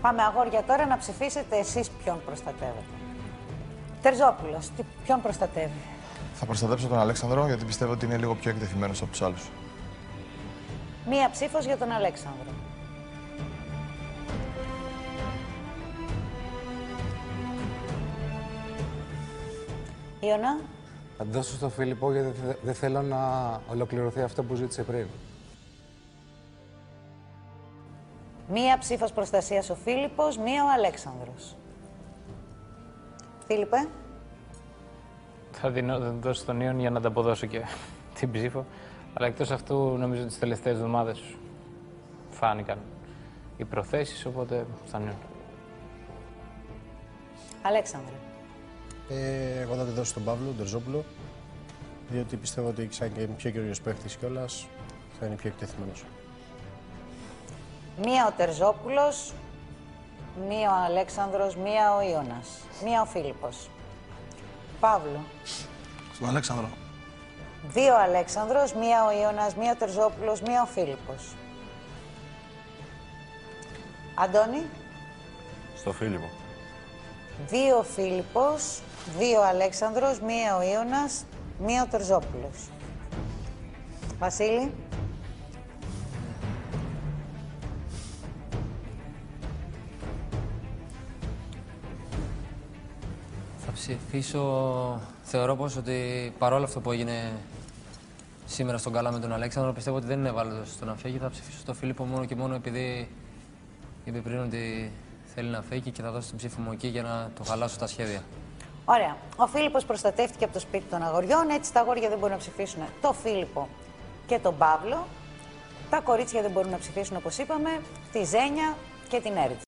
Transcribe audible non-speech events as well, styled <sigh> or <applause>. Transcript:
Πάμε αγόρια τώρα να ψηφίσετε εσείς ποιον προστατεύετε. Τερζόπουλος, τι- ποιον προστατεύει; Θα προστατέψω τον Αλέξανδρο γιατί πιστεύω ότι είναι λίγο πιο εκτεθειμένος από τους άλλους. Μία ψήφος για τον Αλέξανδρο. Ιωνά, Θα τη δώσω στο Φίλιππο γιατί δεν- δεν θέλω να ολοκληρωθεί αυτό που ζήτησε πριν. Μία ψήφος προστασίας ο Φίλιππος, μία ο Αλέξανδρος. Φίλιππε, Θα την, θα την δώσω στον Ιον για να ανταποδώσω και <laughs> την ψήφο. Αλλά εκτός αυτού, νομίζω ότι τις τελευταίες εβδομάδες φάνηκαν οι προθέσεις, οπότε στον Ιον. Αλέξανδρε. Ε, εγώ θα τη δώσω στον Παύλο, τον Τερζόπουλο. Διότι πιστεύω ότι σαν και είναι πιο καινούριος παίχτη κιόλας θα είναι πιο εκτεθειμένος. Μία ο Τερζόπουλος, μία ο Αλέξανδρος, μία ο Ιώνας, μία ο Φίλιππος. Παύλο. Στον Αλέξανδρο. Δύο ο Αλέξανδρος, μία ο Ιώνας, μία ο Τερζόπουλος, μία ο Φίλιππος. Αντώνη. Στο Φίλιππο. Δύο ο Φίλιππος, δύο ο Αλέξανδρος, μία ο Ιώνας, μία ο Τερζόπουλος. Βασίλη. Θα ψηφίσω. Θεωρώ πως ότι παρόλο αυτό που έγινε σήμερα στον καλά με τον Αλέξανδρο, πιστεύω ότι δεν είναι ευάλωτος στο να φύγει. Θα ψηφίσω τον Φίλιππο μόνο και μόνο επειδή είπε πριν ότι θέλει να φύγει και θα δώσω την ψήφο μου εκεί για να το χαλάσω τα σχέδια. Ωραία. Ο Φίλιππος προστατεύτηκε από το σπίτι των αγοριών, έτσι τα αγόρια δεν μπορούν να ψηφίσουν το Φίλιππο και τον Παύλο. Τα κορίτσια δεν μπορούν να ψηφίσουν, όπως είπαμε, τη Ζένια και την Έρτζη.